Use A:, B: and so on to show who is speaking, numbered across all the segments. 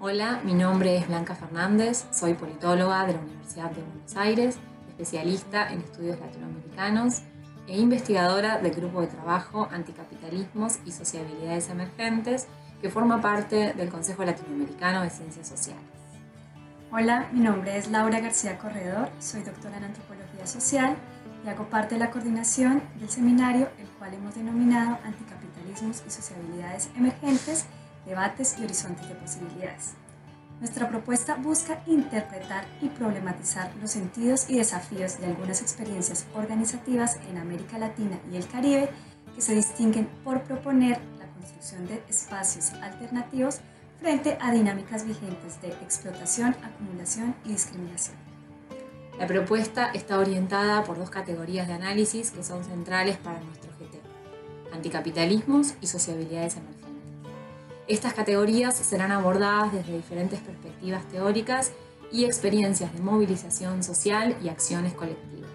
A: Hola, mi nombre es Blanca Fernández, soy politóloga de la Universidad de Buenos Aires, especialista en estudios latinoamericanos e investigadora del grupo de trabajo Anticapitalismos y Sociabilidades Emergentes, que forma parte del Consejo Latinoamericano de Ciencias Sociales.
B: Hola, mi nombre es Laura García Corredor, soy doctora en Antropología Social y hago parte de la coordinación del seminario, el cual hemos denominado Anticapitalismos y Sociabilidades Emergentes, debates y horizontes de posibilidades. Nuestra propuesta busca interpretar y problematizar los sentidos y desafíos de algunas experiencias organizativas en América Latina y el Caribe que se distinguen por proponer la construcción de espacios alternativos frente a dinámicas vigentes de explotación, acumulación y discriminación.
A: La propuesta está orientada por dos categorías de análisis que son centrales para nuestro GT, anticapitalismos y sociabilidades emergentes. Estas categorías serán abordadas desde diferentes perspectivas teóricas y experiencias de movilización social y acciones colectivas.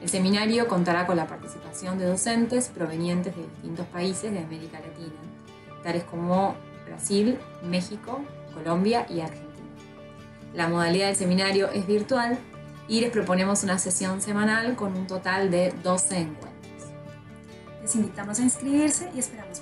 A: El seminario contará con la participación de docentes provenientes de distintos países de América Latina, tales como Brasil, México, Colombia y Argentina. La modalidad del seminario es virtual y les proponemos una sesión semanal con un total de 12 encuentros.
B: Les invitamos a inscribirse y esperamos